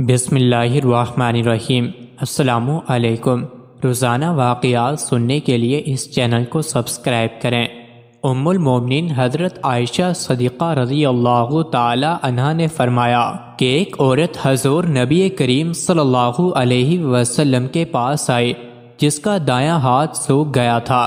बिसमीम अल्लाम रोज़ाना वाक़ात सुनने के लिए इस चैनल को सब्सक्राइब करें। उम्मुल मोमिन हज़रत आयशा सदीक़ा रज़ी अल्लाह तहा ने फरमाया कि एक औरत हजूर नबी करीम सल्लल्लाहु अलैहि वसल्लम के पास आई, जिसका दायां हाथ सूख गया था।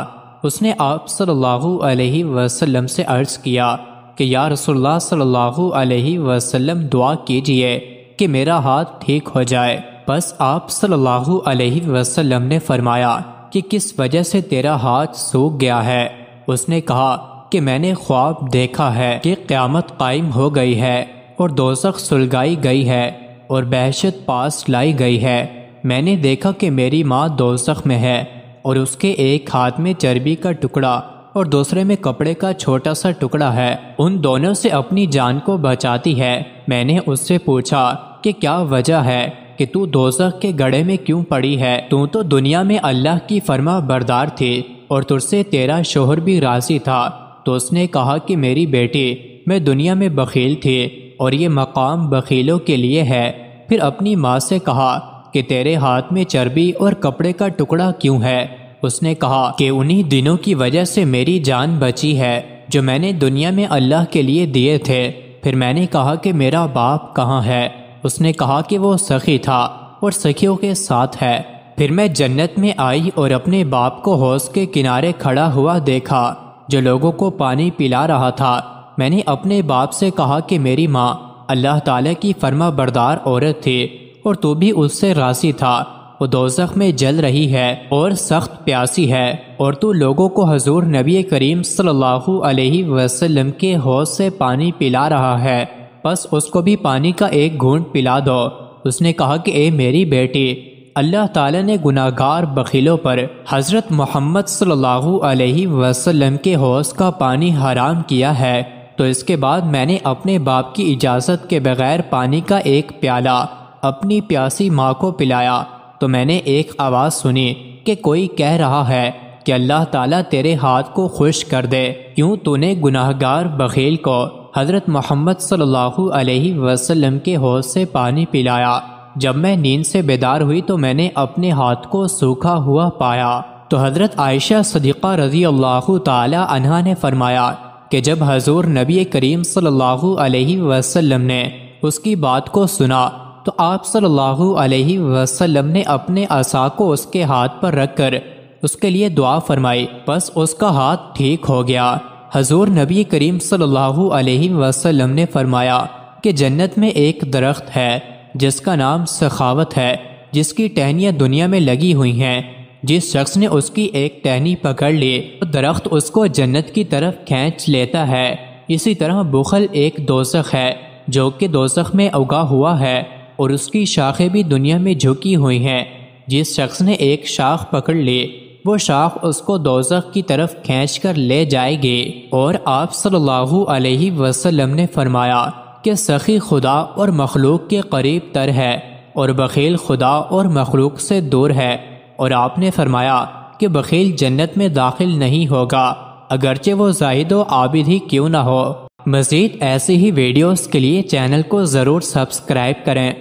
उसने आप सल्लल्लाहु अलैहि वसल्लम से अर्ज़ किया कि, या रसोल्ला सल्लल्लाहु अलैहि वसल्लम, दुआ कीजिए। कि मेरा हाथ ठीक हो जाए। बस आप सल्लल्लाहु अलैहि वसल्लम ने फरमाया कि किस वजह से तेरा हाथ सूख गया है? उसने कहा कि मैंने ख्वाब देखा है कि क़्यामत कायम हो गई है और दोजख सुलगाई गई है और बहशत पास लाई गई है। मैंने देखा कि मेरी माँ दोजख में है और उसके एक हाथ में चर्बी का टुकड़ा और दूसरे में कपड़े का छोटा सा टुकड़ा है। उन दोनों से अपनी जान को बचाती है। मैंने उससे पूछा कि क्या वजह है कि तू दोजख के गड़े में क्यों पड़ी है? तू तो दुनिया में अल्लाह की फर्मा बरदार थी और तुझसे तेरा शोहर भी राज़ी था। तो उसने कहा कि मेरी बेटी, मैं दुनिया में बखील थी और ये मकाम बखीलों के लिए है। फिर अपनी माँ से कहा कि तेरे हाथ में चर्बी और कपड़े का टुकड़ा क्यों है? उसने कहा कि उन्हीं दिनों की वजह से मेरी जान बची है, जो मैंने दुनिया में अल्लाह के लिए दिए थे। फिर मैंने कहा कि मेरा बाप कहाँ है? उसने कहा कि वो सखी था और सखियों के साथ है। फिर मैं जन्नत में आई और अपने बाप को हौस के किनारे खड़ा हुआ देखा, जो लोगों को पानी पिला रहा था। मैंने अपने बाप से कहा कि मेरी माँ, अल्लाह ताला की फर्मा बरदार औरत थी और तू भी उससे राज़ी था। वो दोजख में जल रही है और सख्त प्यासी है और तू लोगों को हजूर नबी करीम सल्लल्लाहु अलैहि वसल्लम के हौज से पानी पिला रहा है। बस उसको भी पानी का एक घूंट पिला दो। उसने कहा कि, ए मेरी बेटी, अल्लाह ताला ने गुनाहगार बखीलों पर हज़रत मोहम्मद सल्लल्लाहु अलैहि वसल्लम के हौज का पानी हराम किया है। तो इसके बाद मैंने अपने बाप की इजाज़त के बगैर पानी का एक प्याला अपनी प्यासी माँ को पिलाया। तो मैंने एक आवाज़ सुनी कि कोई कह रहा है कि अल्लाह ताला तेरे हाथ को खुश कर दे। क्यों तूने गुनाहगार बखेल को हज़रत मोहम्मद सल्लल्लाहु अलैहि वसल्लम के हौज से पानी पिलाया। जब मैं नींद से बेदार हुई तो मैंने अपने हाथ को सूखा हुआ पाया। तो हज़रत आयशा सदीक़ा रज़ी अल्लाह तहा ने फरमाया कि जब हजूर नबी करीम सल्लल्लाहु अलैहि वसल्लम ने उसकी बात को सुना तो आप सल्लल्लाहु अलैहि वसल्लम ने अपने असा को उसके हाथ पर रखकर उसके लिए दुआ फरमाई। बस उसका हाथ ठीक हो गया। हजूर नबी करीम सल्लल्लाहु अलैहि वसल्लम ने फरमाया कि जन्नत में एक दरख्त है, जिसका नाम सखावत है, जिसकी टहनियाँ दुनिया में लगी हुई हैं। जिस शख्स ने उसकी एक टहनी पकड़ ली तो दरख्त उसको जन्नत की तरफ़ खींच लेता है। इसी तरह बुखल एक दोसख है, जो कि दोसख में उगा हुआ है, और उसकी शाखें भी दुनिया में झुकी हुई हैं। जिस शख्स ने एक शाख पकड़ ली वो शाख उसको दोजख की तरफ़ खींच कर ले जाएगी। और आप सल्लल्लाहु अलैहि वसल्लम ने फरमाया कि सखी खुदा और मखलूक के करीब तर है और बखेल खुदा और मखलूक से दूर है। और आपने फरमाया कि बखेल जन्नत में दाखिल नहीं होगा, अगरचे वो जाहिद आबिद ही क्यों ना हो। मज़ीद ऐसी ही वीडियोस के लिए चैनल को ज़रूर सब्सक्राइब करें।